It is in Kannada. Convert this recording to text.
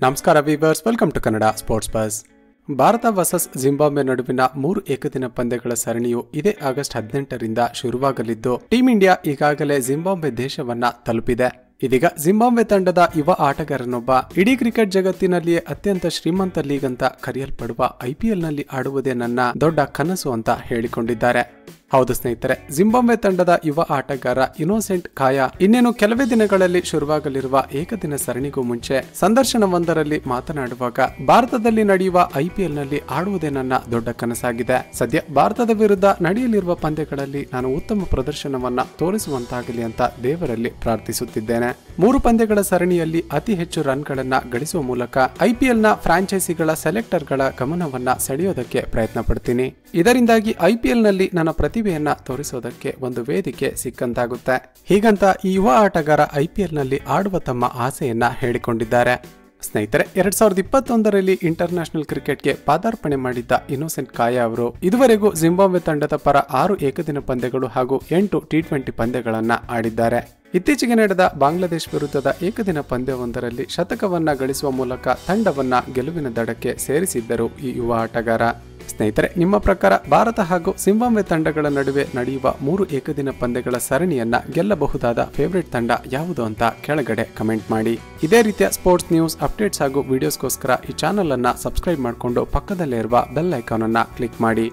ನಮಸ್ಕಾರ viewers welcome to Kannada sports bus Bharat versus Zimbabwe ನಡುವಿನ ಮೂರು ಏಕದಿನ ಪಂದ್ಯಗಳ ಸರಣಿಯು ಇದೇ ಆಗಸ್ಟ್ ಹದಿನೆಂಟರಿಂದ ಶುರುವಾಗಲಿದ್ದು ಟೀಂ ಇಂಡಿಯಾ ಈಗಾಗಲೇ ಜಿಂಬಾಬ್ವೆ ದೇಶವನ್ನ ತಲುಪಿದೆ. ಇದೀಗ ಜಿಂಬಾಬ್ವೆ ತಂಡದ ಯುವ ಆಟಗಾರನೊಬ್ಬ, ಇಡೀ ಕ್ರಿಕೆಟ್ ಜಗತ್ತಿನಲ್ಲಿಯೇ ಅತ್ಯಂತ ಶ್ರೀಮಂತ ಲೀಗ್ ಅಂತ ಕರೆಯಲ್ಪಡುವ ಐಪಿಎಲ್ನಲ್ಲಿ ಆಡುವುದೇ ನನ್ನ ದೊಡ್ಡ ಕನಸು ಅಂತ ಹೇಳಿಕೊಂಡಿದ್ದಾರೆ. ಹೌದು ಸ್ನೇಹಿತರೆ, ಜಿಂಬಾಬ್ವೆ ತಂಡದ ಯುವ ಆಟಗಾರ ಇನೋಸೆಂಟ್ ಖಾಯಾ ಇನ್ನೇನು ಕೆಲವೇ ದಿನಗಳಲ್ಲಿ ಶುರುವಾಗಲಿರುವ ಏಕದಿನ ಸರಣಿಗೂ ಮುಂಚೆ ಸಂದರ್ಶನವೊಂದರಲ್ಲಿ ಮಾತನಾಡುವಾಗ ಭಾರತದಲ್ಲಿ ನಡೆಯುವ ಐಪಿಎಲ್ನಲ್ಲಿ ಆಡುವುದೇ ನನ್ನ ದೊಡ್ಡ ಕನಸಾಗಿದೆ. ಸದ್ಯ ಭಾರತದ ವಿರುದ್ಧ ನಡೆಯಲಿರುವ ಪಂದ್ಯಗಳಲ್ಲಿ ನಾನು ಉತ್ತಮ ಪ್ರದರ್ಶನವನ್ನ ತೋರಿಸುವಂತಾಗಲಿ ಅಂತ ದೇವರಲ್ಲಿ ಪ್ರಾರ್ಥಿಸುತ್ತಿದ್ದೇನೆ. ಮೂರು ಪಂದ್ಯಗಳ ಸರಣಿಯಲ್ಲಿ ಅತಿ ಹೆಚ್ಚು ರನ್ಗಳನ್ನು ಗಳಿಸುವ ಮೂಲಕ ಐಪಿಎಲ್ನ ಫ್ರಾಂಚೈಸಿಗಳ ಸೆಲೆಕ್ಟರ್ಗಳ ಗಮನವನ್ನು ಸೆಳೆಯೋದಕ್ಕೆ ಪ್ರಯತ್ನ ಪಡ್ತೀನಿ. ಇದರಿಂದಾಗಿ ಐಪಿಎಲ್ನಲ್ಲಿ ನನ್ನ ಪ್ರತಿಭೆಯನ್ನು ತೋರಿಸೋದಕ್ಕೆ ಒಂದು ವೇದಿಕೆ ಸಿಕ್ಕಂತಾಗುತ್ತೆ. ಹೀಗಂತ ಈ ಯುವ ಆಟಗಾರ ಐಪಿಎಲ್ನಲ್ಲಿ ಆಡುವ ತಮ್ಮ ಆಸೆಯನ್ನ ಹೇಳಿಕೊಂಡಿದ್ದಾರೆ. ಸ್ನೇಹಿತರೆ, ಎರಡ್ ಸಾವಿರದ ಇಪ್ಪತ್ತೊಂದರಲ್ಲಿ ಇಂಟರ್ನ್ಯಾಷನಲ್ ಕ್ರಿಕೆಟ್ಗೆ ಪಾದಾರ್ಪಣೆ ಮಾಡಿದ್ದ ಇನ್ನೋಸೆಂಟ್ ಕಾಯಾ ಅವರು ಇದುವರೆಗೂ ಜಿಂಬಾಬ್ವೆ ತಂಡದ ಪರ ಆರು ಏಕದಿನ ಪಂದ್ಯಗಳು ಹಾಗೂ ಎಂಟು ಟಿ ಟ್ವೆಂಟಿ ಪಂದ್ಯಗಳನ್ನು ಆಡಿದ್ದಾರೆ. ಇತ್ತೀಚೆಗೆ ನಡೆದ ಬಾಂಗ್ಲಾದೇಶ್ ವಿರುದ್ಧದ ಏಕದಿನ ಪಂದ್ಯವೊಂದರಲ್ಲಿ ಶತಕವನ್ನ ಗಳಿಸುವ ಮೂಲಕ ತಂಡವನ್ನ ಗೆಲುವಿನ ದಡಕ್ಕೆ ಸೇರಿಸಿದ್ದರು ಈ ಯುವ ಆಟಗಾರ. ಸ್ನೇಹಿತರೆ, ನಿಮ್ಮ ಪ್ರಕಾರ ಭಾರತ ಹಾಗೂ ಸಿಂಬಾಂಬೆ ತಂಡಗಳ ನಡುವೆ ನಡೆಯುವ ಮೂರು ಏಕದಿನ ಪಂದ್ಯಗಳ ಸರಣಿಯನ್ನ ಗೆಲ್ಲಬಹುದಾದ ಫೇವರೇಟ್ ತಂಡ ಯಾವುದು ಅಂತ ಕೆಳಗಡೆ ಕಮೆಂಟ್ ಮಾಡಿ. ಇದೇ ರೀತಿಯ ಸ್ಪೋರ್ಟ್ಸ್ ನ್ಯೂಸ್, ಅಪ್ಡೇಟ್ಸ್ ಹಾಗೂ ವಿಡಿಯೋಸ್ಗೋಸ್ಕರ ಈ ಚಾನಲ್ ಅನ್ನ ಸಬ್ಸ್ಕ್ರೈಬ್ ಮಾಡಿಕೊಂಡು ಪಕ್ಕದಲ್ಲೇ ಇರುವ ಬೆಲ್ ಐಕಾನ್ ಅನ್ನ ಕ್ಲಿಕ್ ಮಾಡಿ.